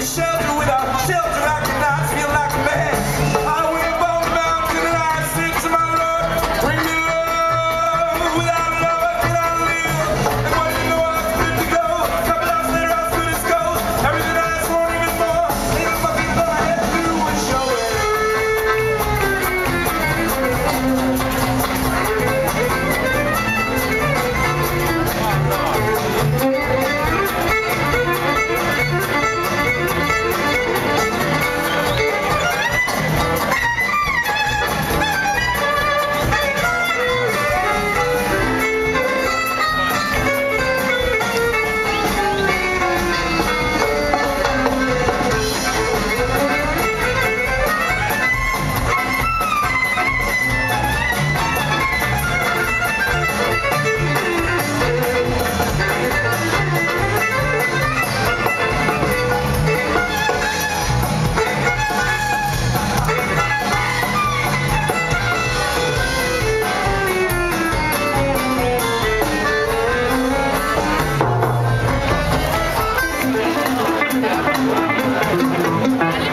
shelter without shelter I cannot feel like a man. Thank